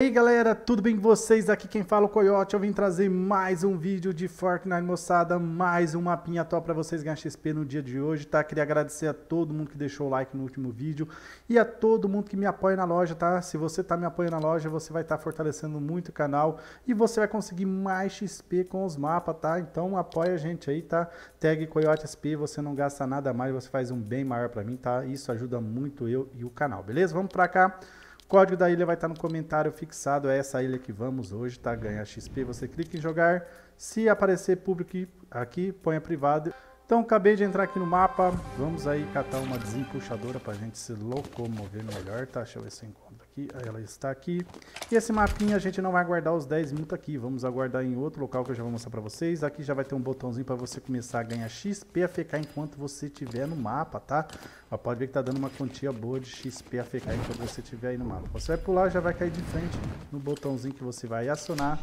E aí galera, tudo bem com vocês? Aqui quem fala é o Coyote, eu vim trazer mais um vídeo de Fortnite moçada, mais um mapinha top para vocês ganhar XP no dia de hoje, tá? Queria agradecer a todo mundo que deixou o like no último vídeo e a todo mundo que me apoia na loja, tá? Se você tá me apoiando na loja, você vai estar tá fortalecendo muito o canal e você vai conseguir mais XP com os mapas, tá? Então apoia a gente aí, tá? Tag Coyote SP, você não gasta nada mais, você faz um bem maior para mim, tá? Isso ajuda muito eu e o canal, beleza? Vamos para cá. Código da ilha vai estar no comentário fixado, é essa ilha que vamos hoje, tá? Ganhar XP, você clica em jogar. Se aparecer público aqui, ponha privado. Então, acabei de entrar aqui no mapa. Vamos aí catar uma desempuxadora para a gente se locomover melhor, tá? Deixa eu ver se eu encontro aqui. Ela está aqui. E esse mapinha a gente não vai aguardar os 10 minutos aqui. Vamos aguardar em outro local que eu já vou mostrar para vocês. Aqui já vai ter um botãozinho para você começar a ganhar XP AFK enquanto você estiver no mapa, tá? Ó, pode ver que tá dando uma quantia boa de XP AFK enquanto você estiver aí no mapa. Você vai pular já vai cair de frente no botãozinho que você vai acionar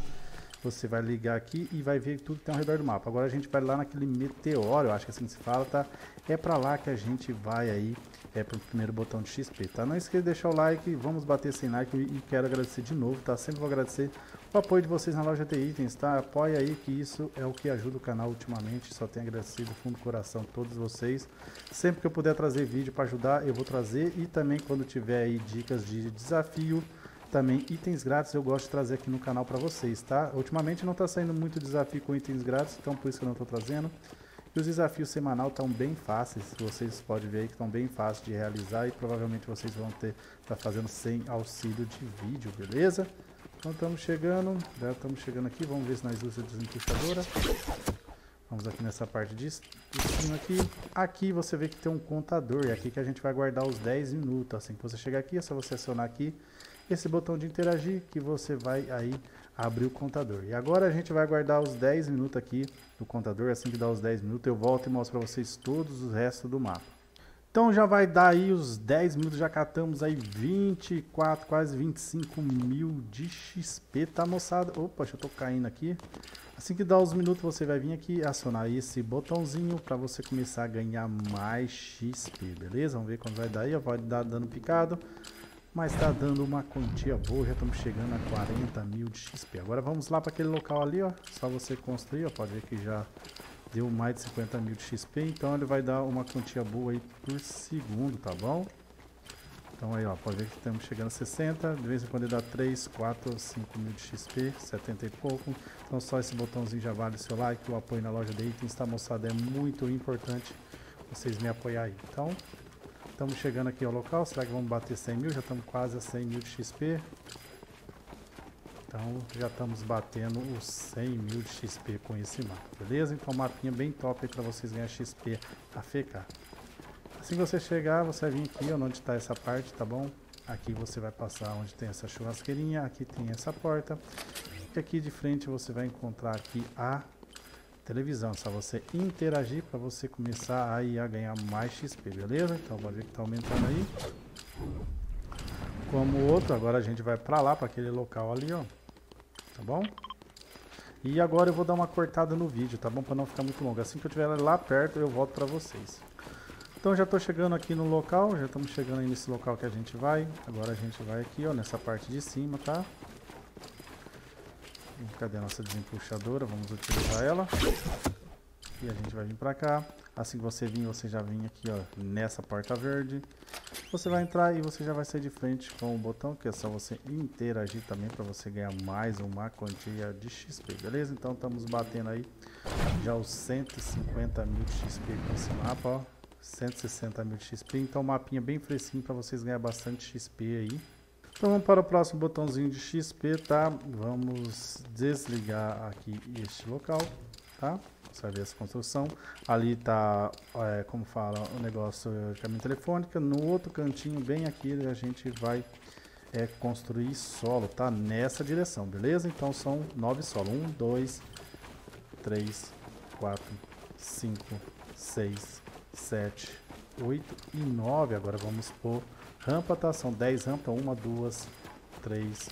você vai ligar aqui e vai ver tudo que tem ao redor do mapa. Agora a gente vai lá naquele meteoro, eu acho que assim se fala, tá? É pra lá que a gente vai aí, é pro primeiro botão de XP, tá? Não esqueça de deixar o like, vamos bater sem like e quero agradecer de novo, tá? Sempre vou agradecer o apoio de vocês na loja de itens, tá? Apoia aí que isso é o que ajuda o canal ultimamente, só tenho agradecido do fundo do coração todos vocês. Sempre que eu puder trazer vídeo para ajudar, eu vou trazer e também quando tiver aí dicas de desafio, também itens grátis eu gosto de trazer aqui no canal para vocês, tá? Ultimamente não está saindo muito desafio com itens grátis, então por isso que eu não estou trazendo. E os desafios semanal estão bem fáceis, vocês podem ver que estão bem fáceis de realizar e provavelmente vocês vão ter tá fazendo sem auxílio de vídeo, beleza? Então estamos chegando, já estamos chegando aqui, vamos ver se nós usamos a desempuxadora. Vamos aqui nessa parte de cima aqui. Aqui você vê que tem um contador, é aqui que a gente vai guardar os 10 minutos. Assim que você chegar aqui, é só você acionar aqui esse botão de interagir que você vai aí abrir o contador. E agora a gente vai guardar os 10 minutos aqui do contador, assim que dá os 10 minutos eu volto e mostro para vocês todos os restos do mapa. Então já vai dar aí os 10 minutos, já catamos aí 24, quase 25 mil de XP, tá moçada? Opa, eu tô caindo aqui. Assim que dá os minutos você vai vir aqui acionar esse botãozinho para você começar a ganhar mais XP, beleza? Vamos ver quando vai dar aí, vai dar dando picado. Mas está dando uma quantia boa, já estamos chegando a 40 mil de XP. Agora vamos lá para aquele local ali, ó. Só você construir, ó. Pode ver que já deu mais de 50 mil de XP. Então ele vai dar uma quantia boa aí por segundo, tá bom? Então aí, ó. Pode ver que estamos chegando a 60. De vez em quando ele dá 3, 4, 5 mil de XP. 70 e pouco. Então só esse botãozinho já vale seu like. O apoio na loja de itens, tá moçada? É muito importante vocês me apoiarem aí. Então... Estamos chegando aqui ao local. Será que vamos bater 100 mil? Já estamos quase a 100 mil de XP. Então já estamos batendo os 100 mil de XP com esse mapa, beleza? Então mapinha bem top para vocês ganhar XP AFK. Assim que você chegar, você vai vir aqui onde está essa parte, tá bom? Aqui você vai passar onde tem essa churrasqueirinha, aqui tem essa porta. E aqui de frente você vai encontrar aqui a televisão. Só você interagir para você começar aí a ganhar mais XP, beleza? Então pode ver que está aumentando aí. Como o outro, agora a gente vai para lá, para aquele local ali, ó. Tá bom? E agora eu vou dar uma cortada no vídeo, tá bom? Para não ficar muito longo. Assim que eu estiver lá perto, eu volto para vocês. Então já estou chegando aqui no local, já estamos chegando aí nesse local que a gente vai. Agora a gente vai aqui, ó, nessa parte de cima, tá? Cadê a nossa desempuxadora? Vamos utilizar ela. E a gente vai vir para cá. Assim que você vir, você já vem aqui, ó, nessa porta verde. Você vai entrar e você já vai sair de frente com o botão, que é só você interagir também para você ganhar mais uma quantia de XP, beleza? Então estamos batendo aí já os 150 mil XP com esse mapa, ó. 160 mil XP, então mapinha bem fresquinho para vocês ganhar bastante XP aí. Então vamos para o próximo botãozinho de XP, tá? Vamos desligar aqui este local, tá? Você vai ver essa construção. Ali tá, é, como fala, o negócio de caminho telefônica. No outro cantinho, bem aqui, a gente vai é, construir solo, tá? Nessa direção, beleza? Então são nove solos. Um, dois, três, quatro, cinco, seis, sete, oito e nove. Agora vamos por Rampa, tá? São 10 rampas. 1, 2, 3,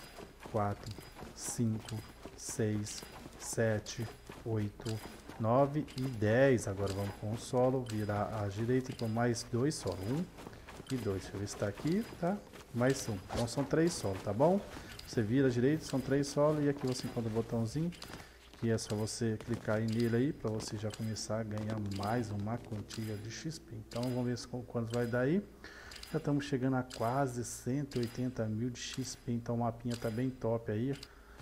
4, 5, 6, 7, 8, 9 e 10. Agora vamos com o solo, virar à direita e com mais dois solos. 1 e 2. Deixa eu ver se está aqui, tá? Mais um. Então são três solos, tá bom? Você vira direito, são três solos e aqui você encontra o botãozinho que é só você clicar nele aí para você já começar a ganhar mais uma quantia de XP. Então vamos ver quanto vai dar aí. Já estamos chegando a quase 180 mil de XP, então o mapinha tá bem top aí.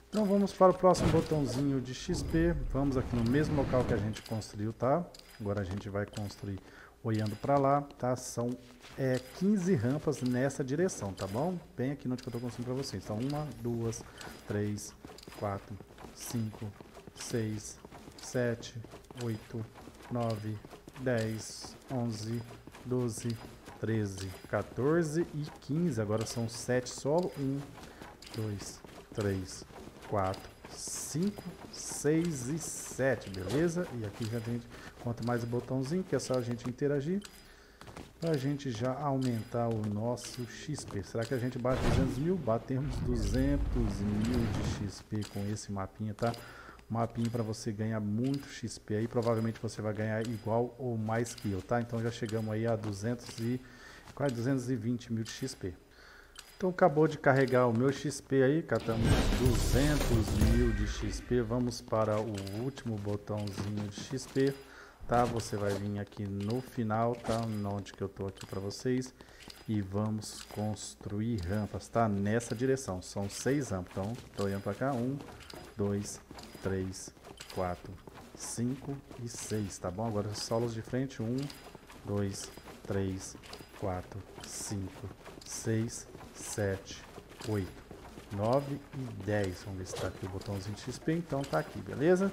Então vamos para o próximo botãozinho de XP. Vamos aqui no mesmo local que a gente construiu, tá? Agora a gente vai construir olhando para lá, tá? São é, 15 rampas nessa direção, tá bom? Bem aqui onde eu estou construindo para vocês. Então, uma, duas, três, quatro, cinco, seis, sete, oito, nove, dez, onze, doze, treze, 14 e 15. Agora são sete solo. Um, dois, três, quatro, cinco, seis e sete, beleza? E aqui já tem conta mais botãozinho que é só a gente interagir para a gente já aumentar o nosso XP. Será que a gente bate 200 mil? Batemos 200 mil de XP com esse mapinha, tá? Mapinha para você ganhar muito XP aí, provavelmente você vai ganhar igual ou mais que eu, tá? Então já chegamos aí a 200 e quase 220 mil de XP. Então acabou de carregar o meu XP aí, catamos 200 mil de XP, vamos para o último botãozinho de XP, tá? Você vai vir aqui no final, tá? Onde que eu tô aqui para vocês e vamos construir rampas, tá? Nessa direção, são seis rampas, então tô olhando para cá, um, dois, 3, 4, 5 e 6, tá bom? Agora solos de frente, 1, 2, 3, 4, 5, 6, 7, 8, 9 e 10. Vamos ver se tá aqui o botãozinho de XP, então tá aqui, beleza?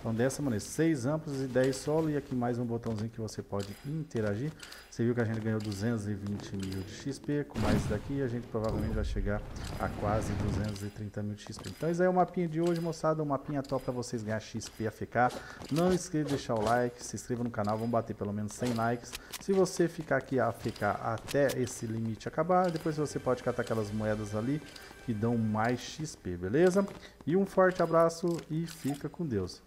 Então dessa maneira, 6 amplos e 10 solo e aqui mais um botãozinho que você pode interagir. Você viu que a gente ganhou 220 mil de XP, com mais daqui a gente provavelmente vai chegar a quase 230 mil de XP. Então aí é o mapinha de hoje, moçada, um mapinha top para vocês ganhar XP a ficar. Não esqueça de deixar o like, se inscreva no canal, vamos bater pelo menos 100 likes. Se você ficar aqui a ficar até esse limite acabar, depois você pode catar aquelas moedas ali que dão mais XP, beleza? E um forte abraço e fica com Deus.